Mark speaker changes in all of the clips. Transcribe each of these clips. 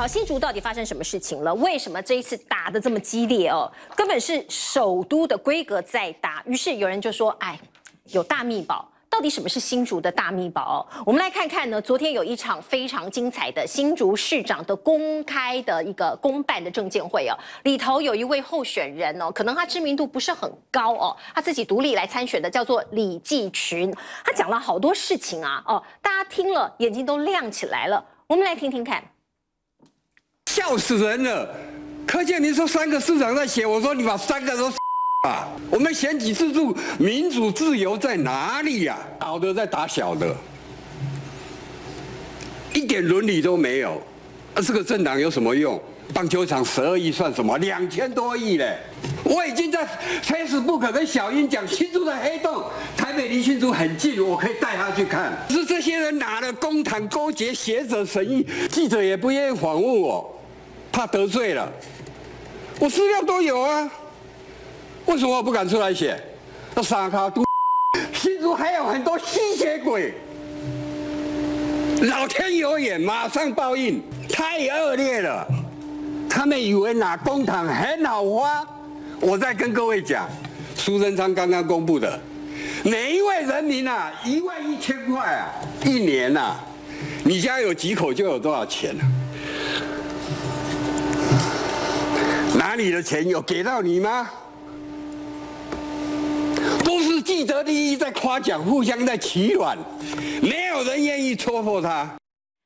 Speaker 1: 好，新竹到底发生什么事情了？为什么这一次打的这么激烈哦？根本是首都的规格在打。于是有人就说：“哎，有大密宝。”到底什么是新竹的大密宝？我们来看看呢。昨天有一场非常精彩的新竹市长的公开的一个公办的证监会哦，里头有一位候选人哦，可能他知名度不是很高哦，他自己独立来参选的，叫做李继群。他讲了好多事情啊哦，大家听了眼睛都亮起来了。我们来听听看。
Speaker 2: 笑死人了！柯建明说三个市长在写，我说你把三个都。啊！我们选举制度、民主自由在哪里呀？好的在打小的，一点伦理都没有。啊，这个政党有什么用？棒球场十二亿算什么？两千多亿嘞！我已经在 Facebook 跟小英讲，新竹的黑洞，台北离新竹很近，我可以带他去看。是这些人拿了公堂勾结学者神医，记者也不愿意访问我，怕得罪了。我资料都有啊。为什么我不敢出来写？那沙卡都，新竹还有很多吸血鬼，老天有眼，马上报应，太恶劣了。他们以为拿公帑很好花，我再跟各位讲，苏贞昌刚刚公布的，每一位人民啊，一万一千块啊，一年呐，你家有几口就有多少钱啊？哪里的钱有给到你吗？都是既得利益在夸奖，互相在取暖，没有人愿意戳破他。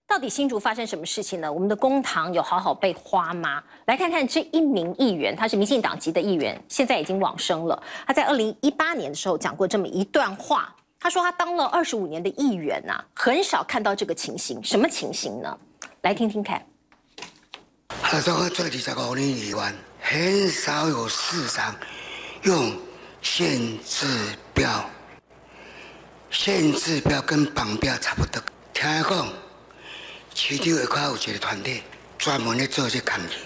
Speaker 1: 到底新竹发生什么事情呢？我们的公堂有好好被花吗？来看看这一名议员，他是民进党籍的议员，现在已经往生了。他在二零一八年的时候讲过这么一段话，他说他当了二十五年的议员呐，很少看到这个情形。什么情形呢？来听听看。
Speaker 3: 他说我做二十五年以外，很少有市场用。限制标，限制标跟绑标差不多。听讲，市场会块有一个团队专门咧做这工作。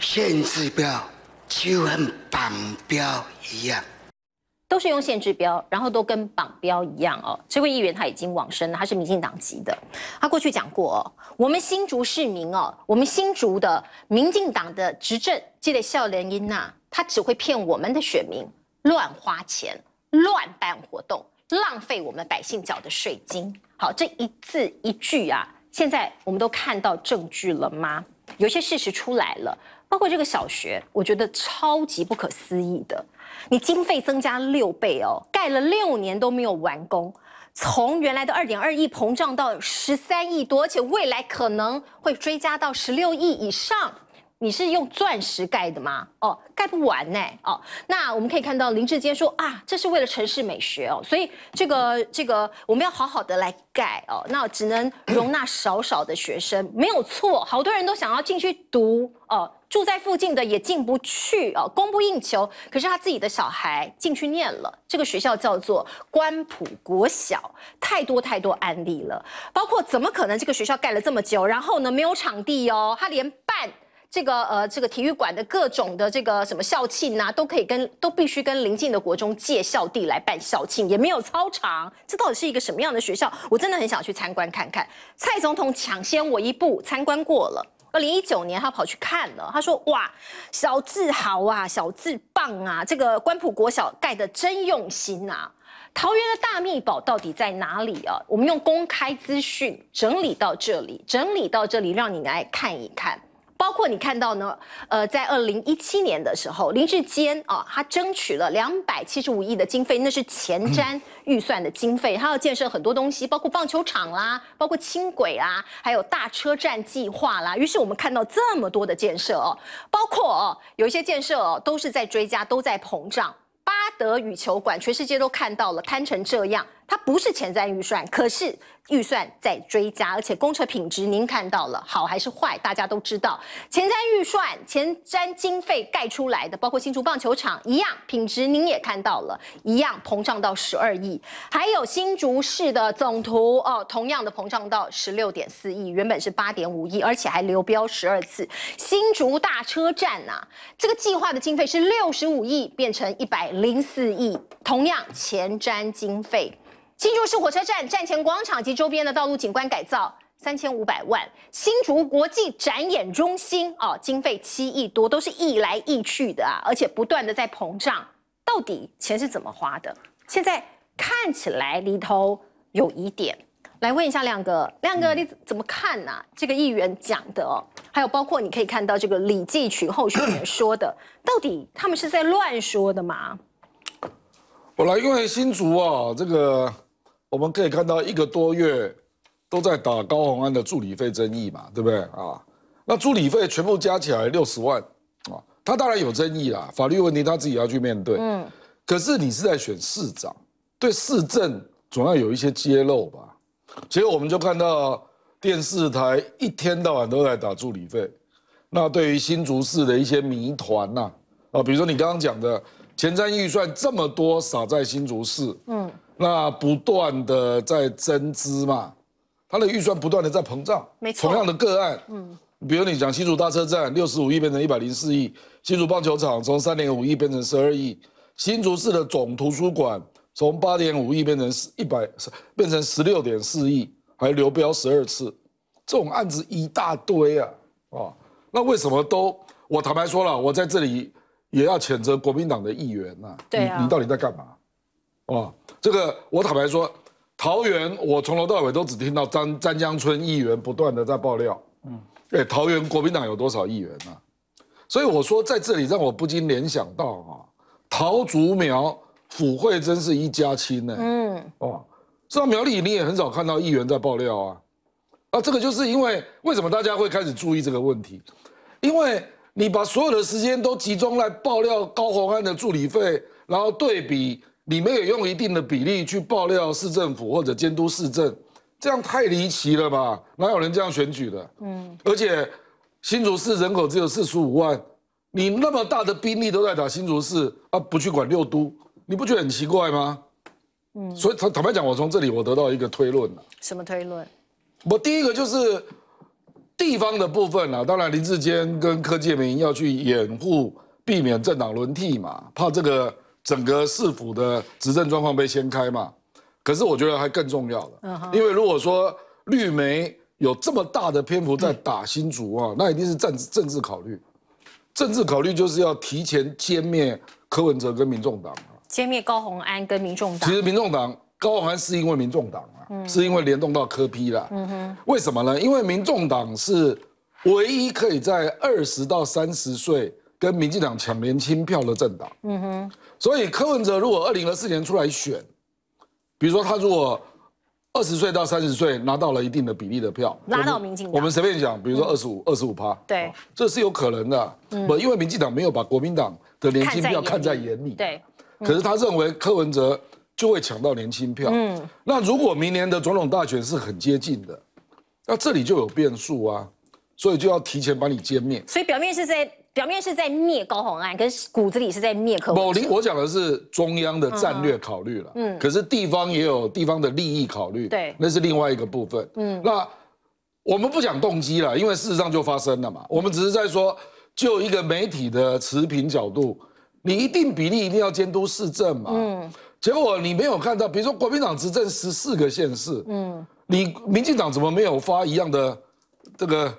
Speaker 3: 限制标就跟绑标一样，
Speaker 1: 都是用限制标，然后都跟绑标一样哦。这位议员他已经往生了，他是民进党籍的。他过去讲过哦，我们新竹市民哦，我们新竹的民进党的执政，记得笑脸音呐，他只会骗我们的选民。乱花钱、乱办活动、浪费我们百姓缴的税金。好，这一字一句啊，现在我们都看到证据了吗？有些事实出来了，包括这个小学，我觉得超级不可思议的。你经费增加六倍哦，盖了六年都没有完工，从原来的二点二亿膨胀到十三亿多，而且未来可能会追加到十六亿以上。你是用钻石盖的吗？哦，盖不完呢。哦，那我们可以看到林志坚说啊，这是为了城市美学哦，所以这个这个我们要好好的来盖哦。那只能容纳少少的学生，没有错，好多人都想要进去读哦，住在附近的也进不去哦，供不应求。可是他自己的小孩进去念了，这个学校叫做关埔国小，太多太多案例了，包括怎么可能这个学校盖了这么久，然后呢没有场地哦，他连办。这个呃，这个体育馆的各种的这个什么校庆呐，都可以跟都必须跟邻近的国中借校地来办校庆，也没有操场，这到底是一个什么样的学校？我真的很想去参观看看。蔡总统抢先我一步参观过了，二零一九年他跑去看了，他说：“哇，小智好啊，小智棒啊，这个关埔国小盖的真用心啊。”桃园的大秘宝到底在哪里啊？我们用公开资讯整理到这里，整理到这里，让你来看一看。包括你看到呢，呃，在二零一七年的时候，林志坚啊，他争取了两百七十五亿的经费，那是前瞻预算的经费，他要建设很多东西，包括棒球场啦，包括轻轨啦，还有大车站计划啦。于是我们看到这么多的建设哦，包括哦，有一些建设哦，都是在追加，都在膨胀。八德羽球馆，全世界都看到了，摊成这样，它不是前瞻预算，可是。预算在追加，而且工程品质您看到了好还是坏？大家都知道，前瞻预算、前瞻经费盖出来的，包括新竹棒球场一样，品质您也看到了，一样膨胀到十二亿。还有新竹市的总图哦，同样的膨胀到十六点四亿，原本是八点五亿，而且还流标十二次。新竹大车站呐，这个计划的经费是六十五亿，变成一百零四亿，同样前瞻经费。新竹市火车站站前广场及周边的道路景观改造三千五百万，新竹国际展演中心哦，经费七亿多，都是亿来亿去的啊，而且不断的在膨胀，到底钱是怎么花的？现在看起来里头有疑点，来问一下亮哥，亮哥你怎么看呢？这个议员讲的哦，还有包括你可以看到这个李继群候选人说的，到底他们是在乱说的吗？
Speaker 4: 我来，因为新竹啊，这个我们可以看到一个多月。都在打高鸿安的助理费争议嘛，对不对啊？那助理费全部加起来六十万啊，他当然有争议啦，法律问题他自己要去面对。嗯，可是你是在选市长，对市政总要有一些揭露吧？结果我们就看到电视台一天到晚都在打助理费。那对于新竹市的一些谜团呐，啊，比如说你刚刚讲的前瞻预算这么多撒在新竹市，嗯，那不断的在增资嘛。它的预算不断的在膨胀，
Speaker 1: 没错。
Speaker 4: 同样的个案，嗯，比如你讲新竹大车站六十五亿变成一百零四亿，新竹棒球场从三点五亿变成十二亿，新竹市的总图书馆从八点五亿变成一百，变成十六点四亿，还流标十二次，这种案子一大堆啊，啊，那为什么都？我坦白说了，我在这里也要谴责国民党的议员呐，
Speaker 1: 对
Speaker 4: 啊，你到底在干嘛？哦，这个我坦白说。桃园，我从头到尾都只听到詹詹江村议员不断的在爆料。嗯，哎，桃园国民党有多少议员呢？所以我说在这里让我不禁联想到啊，桃竹苗府会真是一家亲呢。嗯，哦，道苗栗你也很少看到议员在爆料啊。啊，这个就是因为为什么大家会开始注意这个问题？因为你把所有的时间都集中来爆料高鸿安的助理费，然后对比。你没有用一定的比例去爆料市政府或者监督市政，这样太离奇了吧？哪有人这样选举的？嗯，而且新竹市人口只有四十五万，你那么大的兵力都在打新竹市啊，不去管六都，你不觉得很奇怪吗？嗯，所以坦坦白讲，我从这里我得到一个推论了。
Speaker 1: 什么推论？
Speaker 4: 我第一个就是地方的部分啊，当然林志坚跟柯建明要去掩护，避免政党轮替嘛，怕这个。整个市府的执政状况被掀开嘛？可是我觉得还更重要的，因为如果说绿媒有这么大的篇幅在打新竹啊，那一定是政治政治考虑。政治考虑就是要提前歼灭柯文哲跟民众党啊，
Speaker 1: 歼灭高鸿安跟民众党。
Speaker 4: 其实民众党高鸿安是因为民众党啊，是因为联动到柯批了。嗯哼，为什么呢？因为民众党是唯一可以在二十到三十岁跟民进党抢年轻票的政党。嗯哼。所以柯文哲如果二零二四年出来选，比如说他如果二十岁到三十岁拿到了一定的比例的票，
Speaker 1: 拉到民进党，
Speaker 4: 我们随便讲，比如说二十五、二十五趴，
Speaker 1: 对，
Speaker 4: 这是有可能的。不，因为民进党没有把国民党的年轻票看在眼里，
Speaker 1: 对。
Speaker 4: 可是他认为柯文哲就会抢到年轻票。嗯，那如果明年的总统大选是很接近的，那这里就有变数啊，所以就要提前把你歼灭。
Speaker 1: 所以表面是在。表面是在灭高鸿安，可是骨子里是在灭柯文哲。
Speaker 4: 我讲的是中央的战略考虑了，嗯，可是地方也有地方的利益考虑，
Speaker 1: 对，
Speaker 4: 那是另外一个部分。嗯，那我们不讲动机了，因为事实上就发生了嘛。我们只是在说，就一个媒体的持平角度，你一定比例一定要监督市政嘛。嗯，结果你没有看到，比如说国民党执政十四个县市，嗯，你民进党怎么没有发一样的这个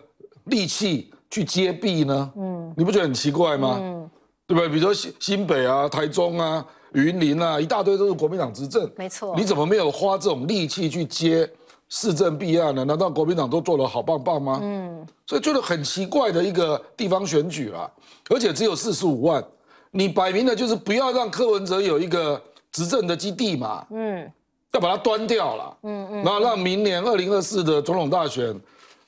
Speaker 4: 力气？去接弊呢？嗯，你不觉得很奇怪吗？嗯，对不对？比如说新新北啊、台中啊、云林啊，一大堆都是国民党执政，
Speaker 1: 没错。
Speaker 4: 你怎么没有花这种力气去接市政弊案呢？难道国民党都做得好棒棒吗？嗯，所以觉得很奇怪的一个地方选举啦，而且只有四十五万，你摆明了就是不要让柯文哲有一个执政的基地嘛。嗯，要把它端掉了。嗯嗯，然后让明年二零二四的总统大选。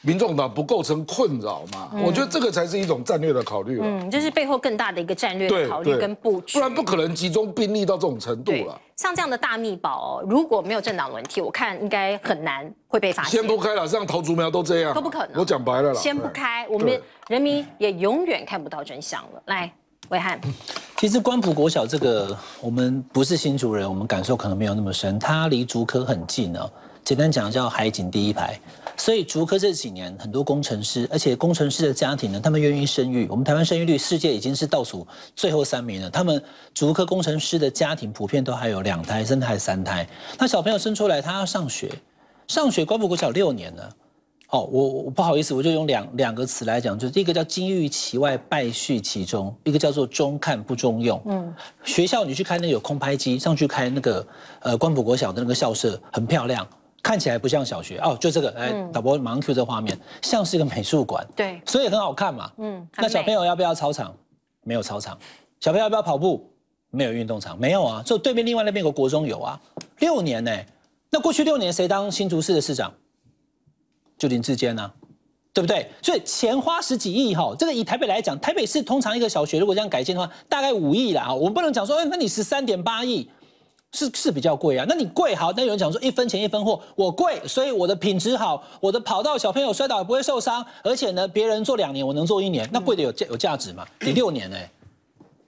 Speaker 4: 民众党不构成困扰嘛？我觉得这个才是一种战略的考虑嗯，
Speaker 1: 就是背后更大的一个战略的考虑跟布局，
Speaker 4: 不然不可能集中兵力到这种程度了。
Speaker 1: 像这样的大密宝，如果没有政党轮替，我看应该很难会被发现。
Speaker 4: 先不开了，像桃竹苗都这样，
Speaker 1: 都不可能。
Speaker 4: 我讲白了，
Speaker 1: 先不开，我们人民也永远看不到真相了。来，伟汉，
Speaker 5: 其实关埔国小这个，我们不是新竹人，我们感受可能没有那么深。它离竹科很近哦，简单讲叫海景第一排。所以竹科这几年很多工程师，而且工程师的家庭呢，他们愿意生育。我们台湾生育率世界已经是倒数最后三名了。他们竹科工程师的家庭普遍都还有两胎、三胎、三胎。那小朋友生出来，他要上学，上学关不国小六年了，哦，我我不好意思，我就用两两个词来讲，就是第一个叫金玉其外，败絮其中，一个叫做中看不中用。嗯，学校你去开那有空拍机，上去开那个呃关埔国小的那个校舍，很漂亮，看起来不像小学哦，就这个，哎，导播马上 Q 这画面，像是一个美术馆，
Speaker 1: 对，
Speaker 5: 所以很好看嘛。嗯，那小朋友要不要操场？没有操场。小朋友要不要跑步？没有运动场，没有啊。就对面另外那边有个国中有啊。六年呢，那过去六年谁当新竹市的市长？就林志坚呐，对不对？所以钱花十几亿哈，这个以台北来讲，台北市通常一个小学如果这样改建的话，大概五亿啦啊。我们不能讲说，哎，那你十三点八亿是是比较贵啊。那你贵好，那有人讲说一分钱一分货，我贵，所以我的品质好，我的跑道小朋友摔倒也不会受伤，而且呢，别人做两年，我能做一年，那贵的有价有价值嘛？你六年呢？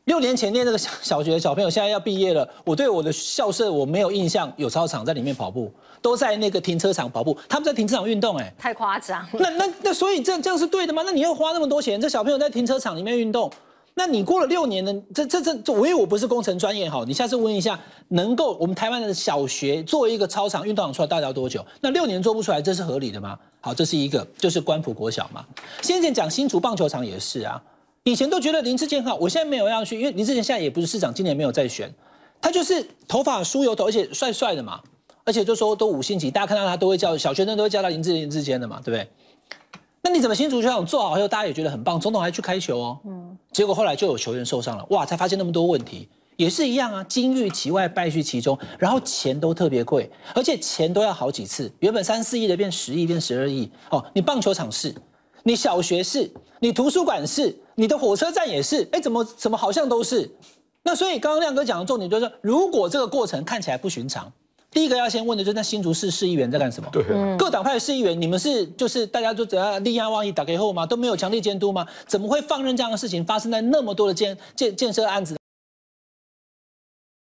Speaker 5: 六年前念那个小小学的小朋友，现在要毕业了。我对我的校舍我没有印象，有操场在里面跑步，都在那个停车场跑步。他们在停车场运动，哎，
Speaker 1: 太夸张。
Speaker 5: 那那那，所以这这样是对的吗？那你要花那么多钱，这小朋友在停车场里面运动，那你过了六年呢？这这这，我因为我不是工程专业哈，你下次问一下，能够我们台湾的小学做一个操场运动场出来，大概要多久？那六年做不出来，这是合理的吗？好，这是一个，就是关埔国小嘛。先前讲新竹棒球场也是啊。以前都觉得林志坚好，我现在没有要去，因为林志坚现在也不是市长，今年没有再选，他就是头发梳油头，而且帅帅的嘛，而且就说都五星级，大家看到他都会叫小学生都会叫他林志林志坚的嘛，对不对？那你怎么新足球场做好以后，大家也觉得很棒，总统还去开球哦，嗯，结果后来就有球员受伤了，哇，才发现那么多问题，也是一样啊，金玉其外，败絮其中，然后钱都特别贵，而且钱都要好几次，原本三四亿的变十亿，变十二亿，哦，你棒球场是，你小学是，你图书馆是。你的火车站也是，哎，怎么怎么好像都是？那所以刚刚亮哥讲的重点就是，如果这个过程看起来不寻常，第一个要先问的就是那新竹市市议员在干什么？
Speaker 4: 对，
Speaker 5: 各党派的市议员，你们是就是大家都怎样立案妄议打给后吗？都没有强力监督吗？怎么会放任这样的事情发生在那么多的建建建设案子？